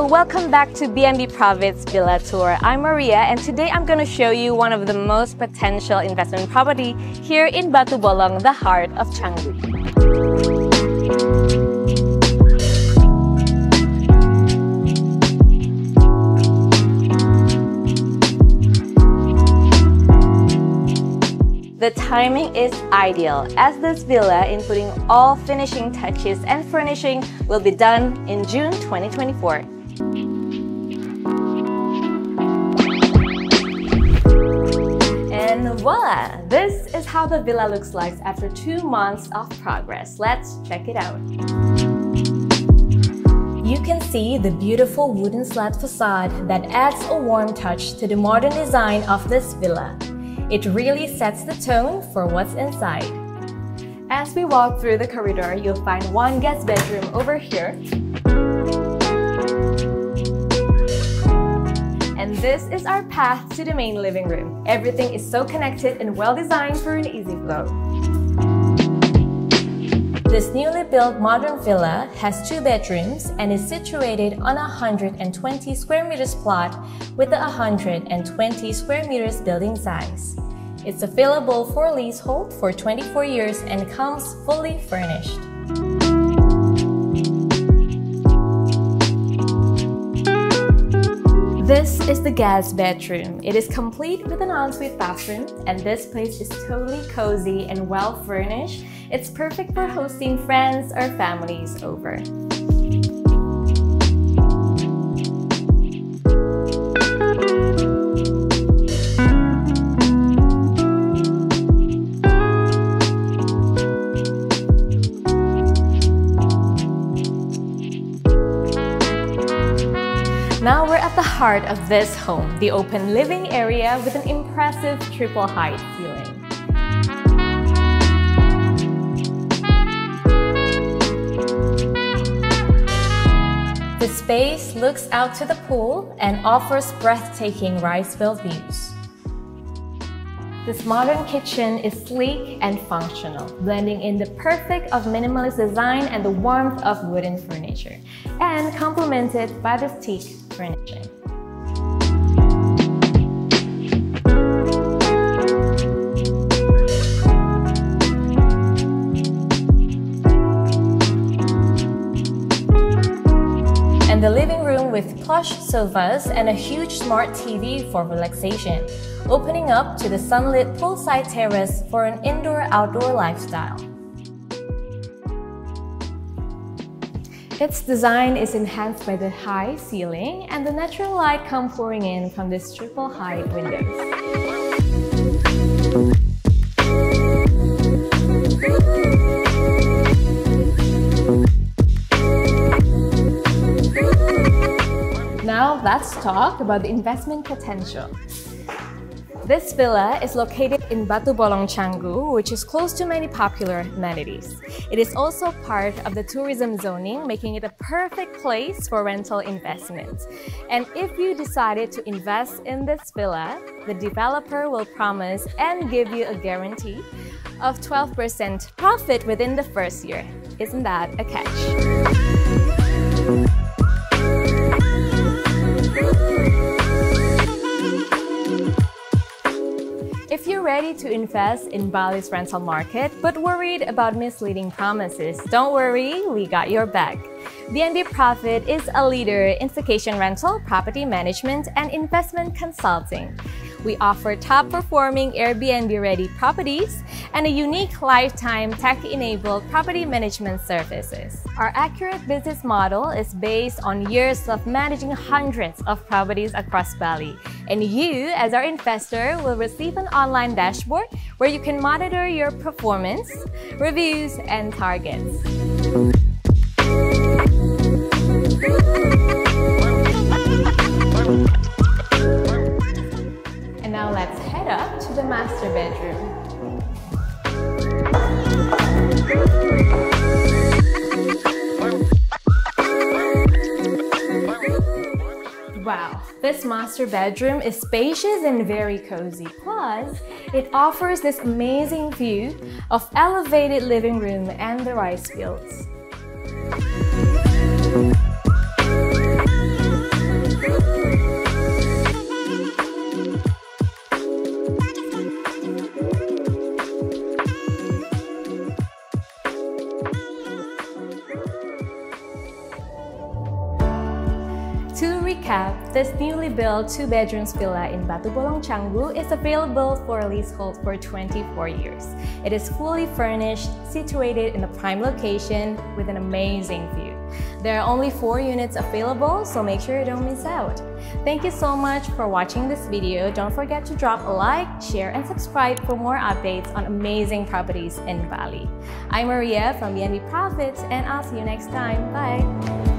Welcome back to BNB Profits Villa Tour. I'm Maria and today I'm going to show you one of the most potential investment property here in Batu Bolong, the heart of Canggu. The timing is ideal as this villa, including all finishing touches and furnishing, will be done in June 2024. Voila! This is how the villa looks like after two months of progress. Let's check it out. You can see the beautiful wooden slat facade that adds a warm touch to the modern design of this villa. It really sets the tone for what's inside. As we walk through the corridor, you'll find one guest bedroom over here. And this is our path to the main living room. Everything is so connected and well designed for an easy flow. This newly built modern villa has two bedrooms and is situated on a 120 square meters plot with a 120 square meters building size. It's available for leasehold for 24 years and comes fully furnished. This is the guest bedroom. It is complete with an ensuite bathroom and this place is totally cozy and well furnished. It's perfect for hosting friends or families over. At the heart of this home, the open living area with an impressive triple height ceiling. The space looks out to the pool and offers breathtaking rice field views. This modern kitchen is sleek and functional, blending in the perfect of minimalist design and the warmth of wooden furniture, and complemented by the teak furnishing. And the living room with plush sofas and a huge smart TV for relaxation, opening up to the sunlit poolside terrace for an indoor-outdoor lifestyle. Its design is enhanced by the high ceiling and the natural light come pouring in from these triple height windows. Now let's talk about the investment potential. This villa is located in Batu Bolong, Canggu, which is close to many popular amenities. It is also part of the tourism zoning, making it a perfect place for rental investments. And if you decided to invest in this villa, the developer will promise and give you a guarantee of 12% profit within the first year. Isn't that a catch? Ready to invest in Bali's rental market but worried about misleading promises, don't worry, we got your back. BNB Profit is a leader in vacation rental, property management, and investment consulting. We offer top performing Airbnb ready properties and a unique lifetime tech enabled property management services. Our accurate business model is based on years of managing hundreds of properties across Bali. And you, as our investor, will receive an online dashboard where you can monitor your performance, reviews, and targets. This master bedroom is spacious and very cozy. Plus, it offers this amazing view of elevated living room and the rice fields. This newly built two bedrooms villa in Batu Bolong, Canggu is available for leasehold for 24 years. It is fully furnished, situated in a prime location with an amazing view. There are only four units available, so make sure you don't miss out. Thank you so much for watching this video. Don't forget to drop a like, share, and subscribe for more updates on amazing properties in Bali. I'm Maria from BNB Profits, and I'll see you next time. Bye!